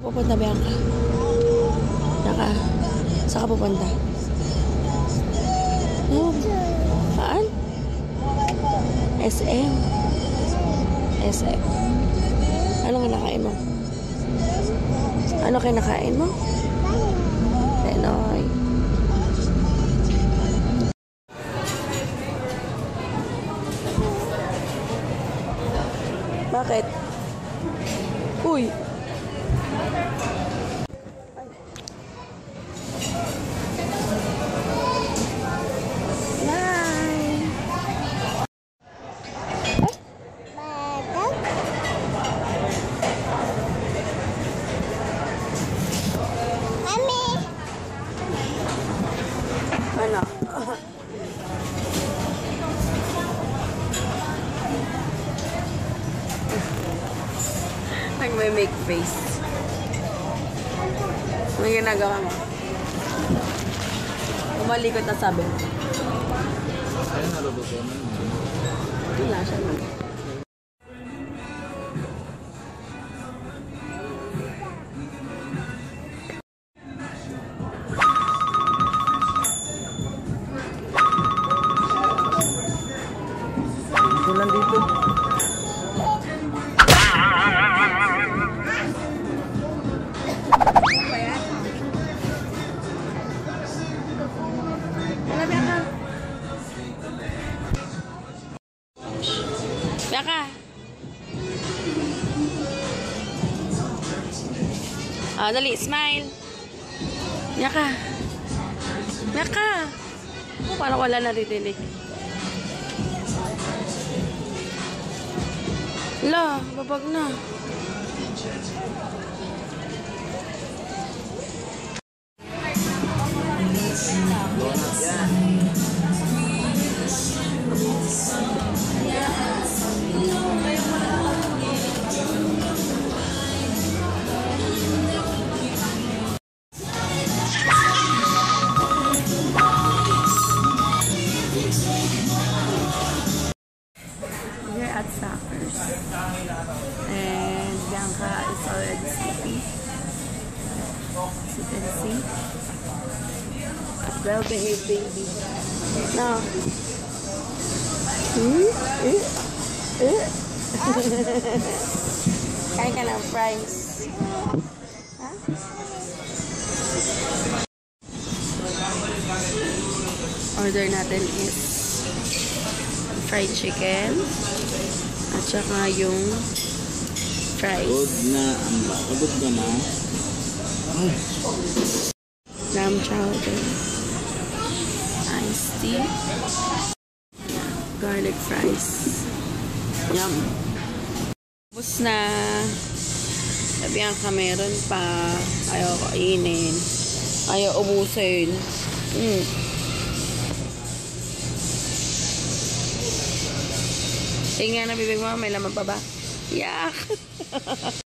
Pupunta Bianca. Bianca, saan ka pupunta? Oh, saan? SM. SM. Ano nga nakain mo? Ano kinakain mo? Penoy. Bakit? Uy! I'm gonna make face. Ano yung ginagawa mo? Umalikot na sabi. Ayun, nalubuto na. Wala siya Ah, dali, smile. Bianca. Bianca. Oh, parang wala naririnig. La, babag na. And Bianca is already sleepy. As you can see. Well-behaved baby. No. Hmm? Eh? Eh? Kain ka ng fries. Ha? Order natin is fried chicken at saka yung fries. Pagod na. Ang? Pagod ka na. Ay, lamb chowder, iced tea, garlic fries. Yum. Tapos na. Sabihan ka meron pa. Ayaw kainin. Ayaw ubusin. Mm. Tingnan na bibig mo, may laman pa ba? Yeah.